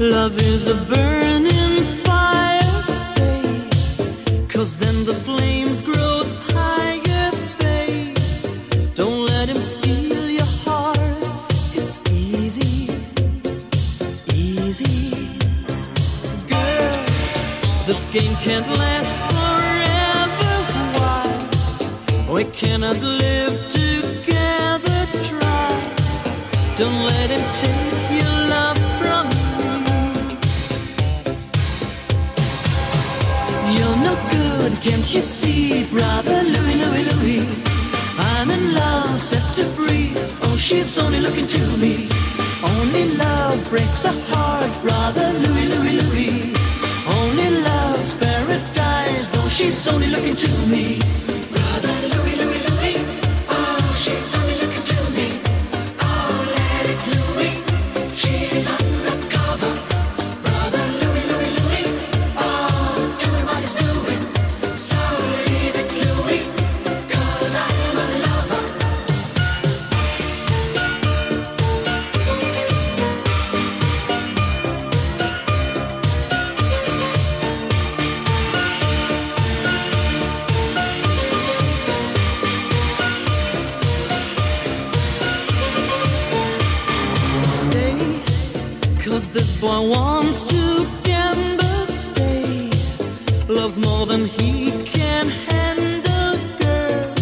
Love is a bird. only looking to me. loves more than he can handle, girl.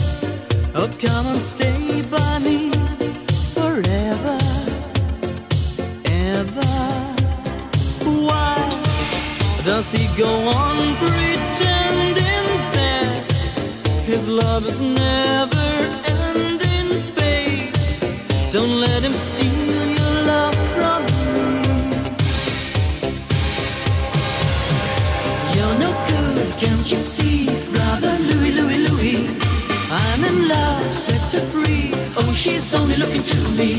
Oh, come and stay by me forever, ever. Why does he go on pretending that his love is never ending, babe? Don't let him stay. only looking to me.